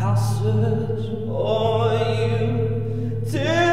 I'll search for you.